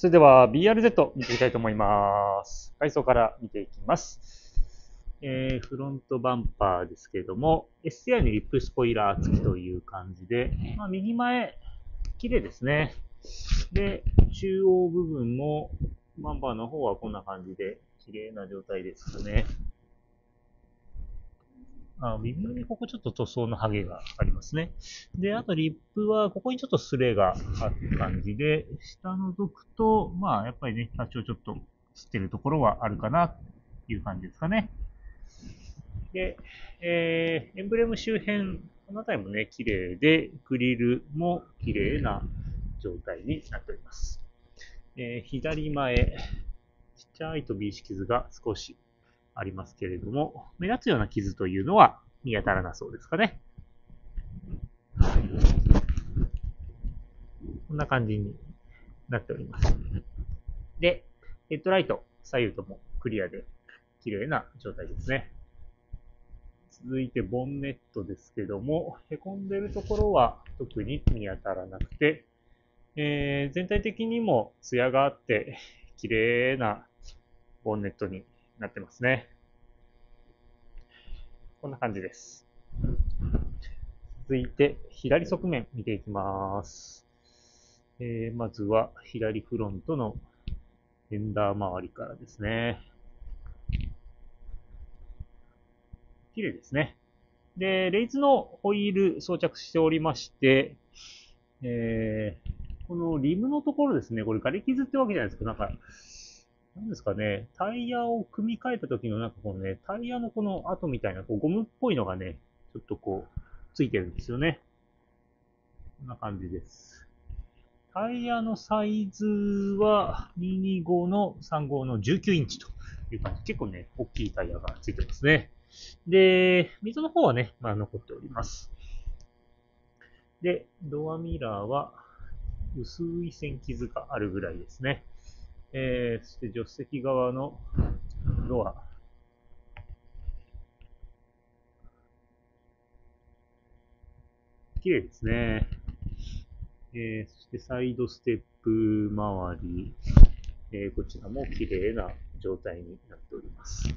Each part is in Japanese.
それでは BRZ 見ていきたいと思います。外装から見ていきます。えー、フロントバンパーですけれども、STI にリップスポイラー付きという感じで、まあ、右前、綺麗ですね。で、中央部分も、バンパーの方はこんな感じで、綺麗な状態ですかね。あ微妙にここちょっと塗装のハゲがありますね。で、あとリップは、ここにちょっとスレがあった感じで、下覗くと、まあ、やっぱりね、多少ちょっと吸ってるところはあるかな、という感じですかね。で、えー、エンブレム周辺、この辺りもね、綺麗で、グリルも綺麗な状態になっております。えー、左前、ちっちゃい飛び石傷が少しありますけれども、目立つような傷というのは見当たらなそうですかね。こんな感じになっております。で、ヘッドライト、左右ともクリアで綺麗な状態ですね。続いてボンネットですけども、凹んでるところは特に見当たらなくて、えー、全体的にも艶があって綺麗なボンネットになってますね。こんな感じです。続いて、左側面見ていきます。えー、まずは左フロントのフェンダー周りからですね。綺麗ですね。で、レイズのホイール装着しておりまして、えー、このリムのところですね、これガリ傷ってわけじゃないですけど、なんか、なんですかね、タイヤを組み替えた時のなんかこのね、タイヤのこの跡みたいなこうゴムっぽいのがね、ちょっとこう、ついてるんですよね。こんな感じです。タイヤのサイズは225の35の19インチという感じ。結構ね、大きいタイヤがついてますね。で、水の方はね、まあ残っております。で、ドアミラーは薄い線傷があるぐらいですね。えー、そして助手席側のドア。綺麗ですね。えー、そしてサイドステップ周り。えー、こちらも綺麗な状態になっております。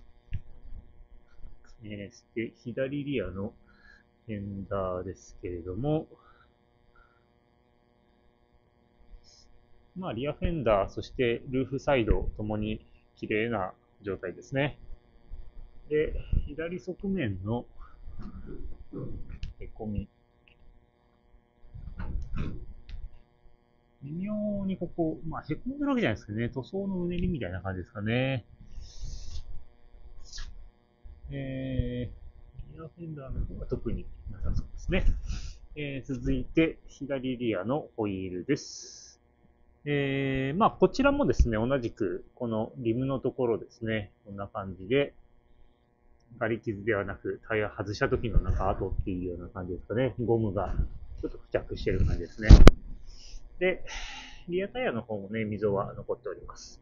えー、そして左リアのフェンダーですけれども、まあ、リアフェンダー、そしてルーフサイドともに綺麗な状態ですね。で、左側面のへこみ。微妙にここ、まあ、へこんでるわけじゃないですけどね、塗装のうねりみたいな感じですかね。えー、リアフェンダーの方は特になさそうですね。えー、続いて、左リアのホイールです。えー、まあ、こちらもですね、同じく、このリムのところですね、こんな感じで、ガリ傷ではなく、タイヤ外した時のなんか跡っていうような感じですかね。ゴムがちょっと付着してる感じですね。で、リアタイヤの方もね、溝は残っております。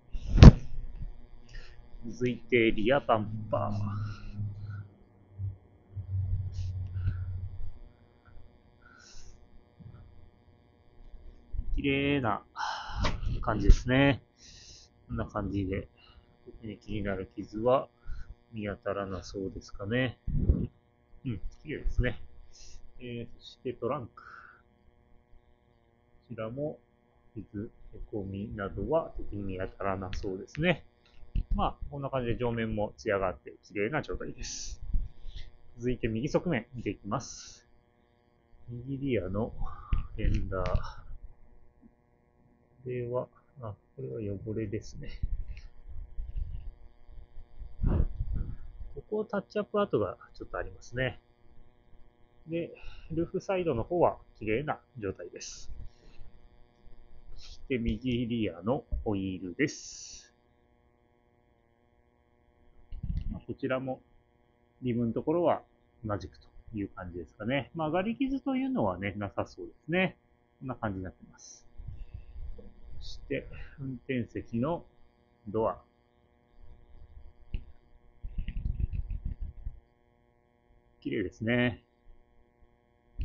続いて、リアバンパー。綺麗な感じですね。こんな感じで、特に気になる傷は見当たらなそうですかね。うん、綺麗ですね。えー、そしてトランク。こちらも傷、へこみなどは特に見当たらなそうですね。まあ、こんな感じで上面も艶があって綺麗な状態です。続いて右側面見ていきます。右リアのフェンダー。これは、あ、これは汚れですね。ここタッチアップ跡がちょっとありますね。で、ルーフサイドの方は綺麗な状態です。そして右リアのホイールです。こちらもリムのところは同じくという感じですかね。まあ、ガリ傷というのはね、なさそうですね。こんな感じになってます。そして、運転席のドア。綺麗ですね。こ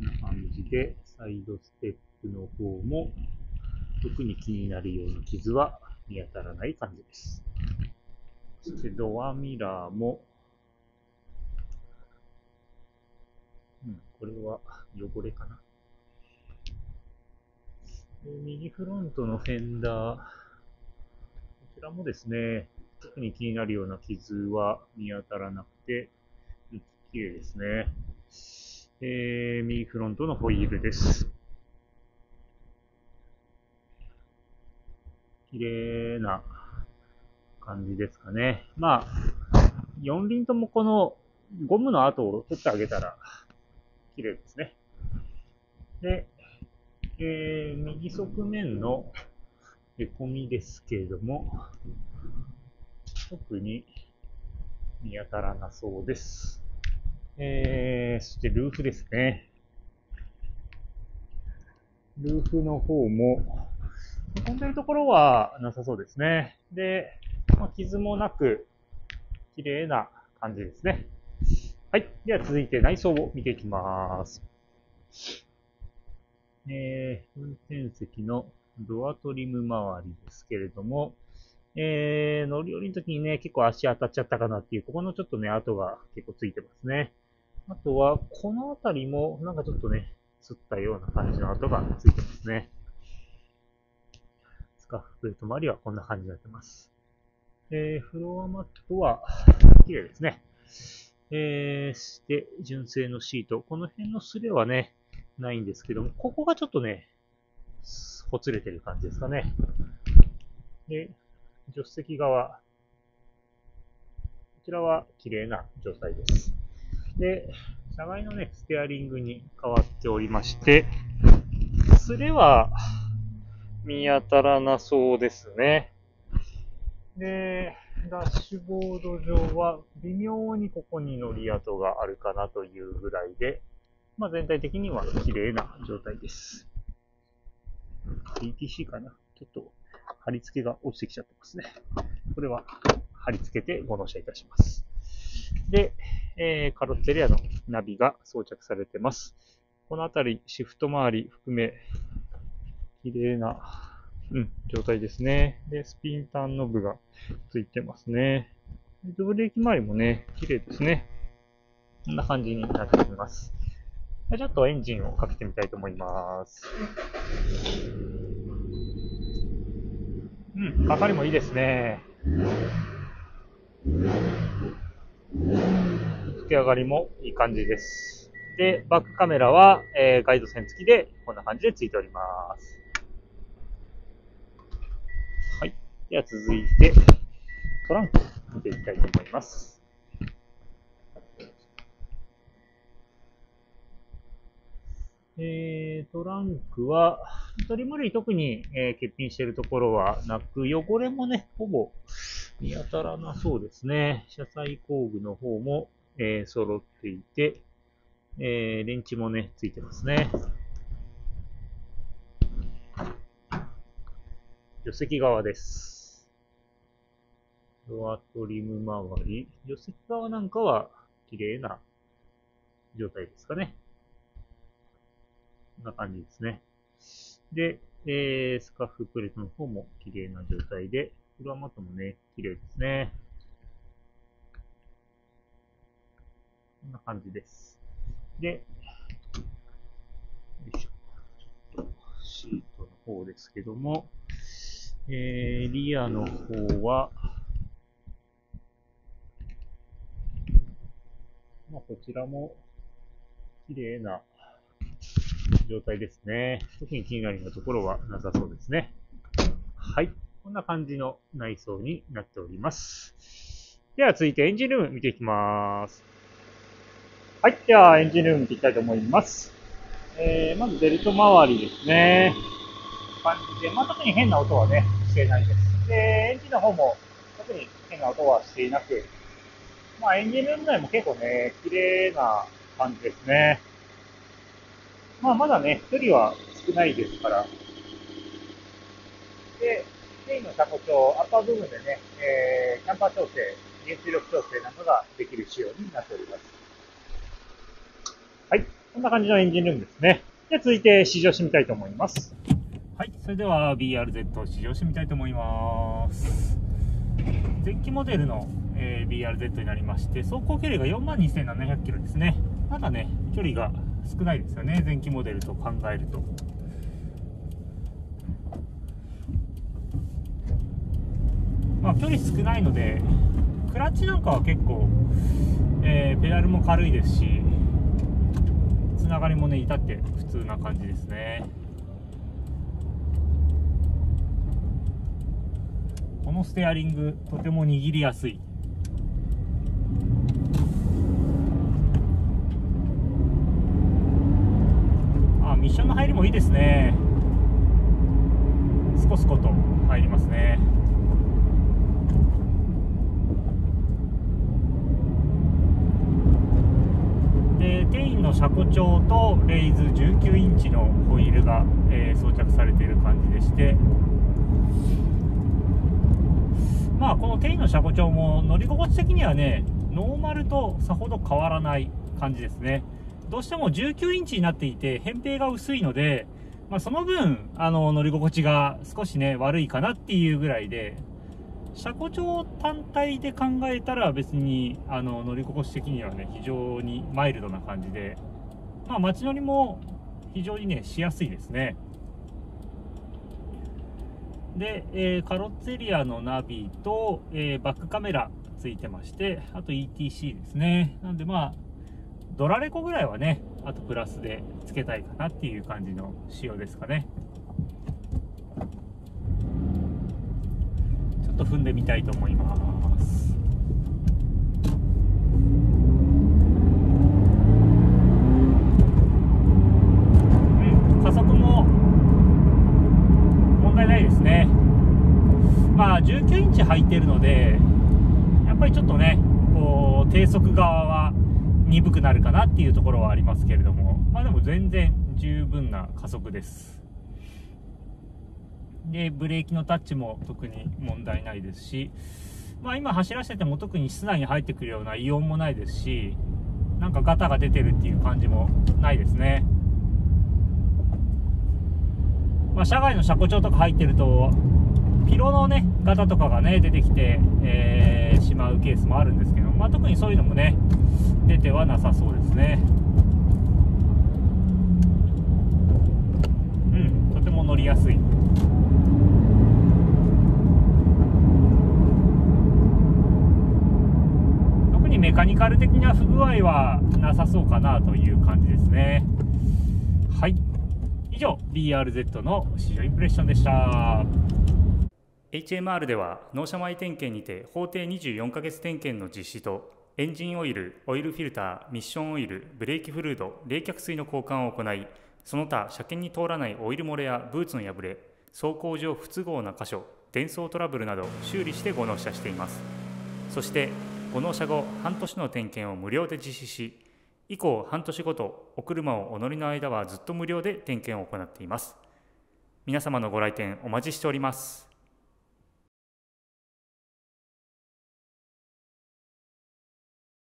んな感じで、サイドステップの方も特に気になるような傷は見当たらない感じです。そしてドアミラーも、うん、これは汚れかな。右フロントのフェンダー、こちらもですね、特に気になるような傷は見当たらなくて、綺麗ですね。えー、右フロントのホイールです。綺麗な感じですかね。まあ、4輪ともこのゴムの跡を取ってあげたら綺麗ですね。で、えー、右側面のへこみですけれども、特に見当たらなそうです。えー、そしてルーフですね。ルーフの方も、飛んでるところはなさそうですね。で、まあ、傷もなく、綺麗な感じですね。はい。では続いて内装を見ていきます。えー、運転席のドアトリム周りですけれども、えー、乗り降りの時にね、結構足当たっちゃったかなっていう、ここのちょっとね、跡が結構ついてますね。あとは、この辺りも、なんかちょっとね、つったような感じの跡がついてますね。スカーフプレート周りはこんな感じになってます。えー、フロアマットは、綺麗ですね。えー、して、純正のシート。この辺のスレはね、ないんですけども、ここがちょっとね、ほつれてる感じですかね。で、助手席側。こちらは綺麗な状態です。で、車外のね、ステアリングに変わっておりまして、すれは見当たらなそうですね。で、ダッシュボード上は微妙にここに乗り跡があるかなというぐらいで、まあ全体的には綺麗な状態です。ETC かなちょっと貼り付けが落ちてきちゃってますね。これは貼り付けてご納車いたします。で、えー、カロッツェリアのナビが装着されてます。このあたり、シフト周り含め、綺麗な、うん、状態ですね。で、スピンターンノブがついてますね。ドブレーキ周りもね、綺麗ですね。こんな感じになっています。ちょっとエンジンをかけてみたいと思います。うん、かかりもいいですね。吹き上がりもいい感じです。で、バックカメラは、えー、ガイド線付きでこんな感じで付いております。はい。では続いて、トランク見ていきたいと思います。えー、トランクは、トリム類特に、えー、欠品しているところはなく、汚れもね、ほぼ見当たらなそうですね。車載工具の方も、えー、揃っていて、えー、レンチもね、ついてますね。助手席側です。ドアトリム周り。助手席側なんかは綺麗な状態ですかね。こんな感じですね。で、えー、スカフプレートの方も綺麗な状態で、フロアマットもね、綺麗ですね。こんな感じです。で、よいしょ。ちょっとシートの方ですけども、えー、リアの方は、まあ、こちらも綺麗な状態ですね。特に気になるようなところはなさそうですね。はい。こんな感じの内装になっております。では続いてエンジンルーム見ていきます。はい。ではエンジンルーム見ていきたいと思います。えー、まずベルト周りですね。感じで、まあ、特に変な音はね、していないです。で、エンジンの方も特に変な音はしていなく、まあ、エンジンルーム内も結構ね、綺麗な感じですね。まあ、まだね、距離は少ないですから。で、メインの車庫帳、アッパー部分でね、えー、キャンパー調整、原子力調整なんかができる仕様になっております。はい。こんな感じのエンジンルームですね。で、続いて試乗してみたいと思います。はい、それでは BRZ を試乗してみたいと思います。前期モデルの、えー、BRZ になりまして、走行距離が42,700キロですね。まだね、距離が少ないですよね、前期モデルと考えると。まあ、距離少ないので、クラッチなんかは結構、えー、ペダルも軽いですし、つながりもね、至って普通な感じですね。このステアリングとても握りやすいあいいですね。スコスコと入りますね。でテインの車庫帳とレイズ19インチのホイールが、えー、装着されている感じでして。まあこのテインの車庫帳も乗り心地的にはねノーマルとさほど変わらない感じですね。どうしても19インチになっていて扁平が薄いので、まあ、その分あの乗り心地が少しね悪いかなっていうぐらいで車庫帳単体で考えたら別にあの乗り心地的にはね非常にマイルドな感じでまあ街乗りも非常にねしやすいですねで、えー、カロッツェリアのナビと、えー、バックカメラついてまして、あと ETC ですね。なんでまあ、ドラレコぐらいはね、あとプラスでつけたいかなっていう感じの仕様ですかね。ちょっと踏んでみたいと思います。うん、加速も問題ないですね。まあ、19インチ履いてるので、やっぱりちょっとね、こう、低速側は鈍くなるかなっていうところはありますけれども、まあでも全然十分な加速です。で、ブレーキのタッチも特に問題ないですし、まあ今走らせてても特に室内に入ってくるような異音もないですし、なんかガタが出てるっていう感じもないですね。まあ、社外の車庫帳とか入ってるとピロのね型とかがね出てきて、えー、しまうケースもあるんですけど、まあ、特にそういうのもね出てはなさそうですね。うんとても乗りやすい。特にメカニカル的な不具合はなさそうかなという感じですね。はい。以上 BRZ の市場インプレッションでした。HMR では納車前点検にて法定24ヶ月点検の実施とエンジンオイル、オイルフィルター、ミッションオイル、ブレーキフルード、冷却水の交換を行い、その他車検に通らないオイル漏れやブーツの破れ、走行上不都合な箇所、伝送トラブルなど修理してご納車しています。そして、ご納車後半年の点検を無料で実施し、以降半年ごとお車をお乗りの間はずっと無料で点検を行っています皆様のご来店お待ちしております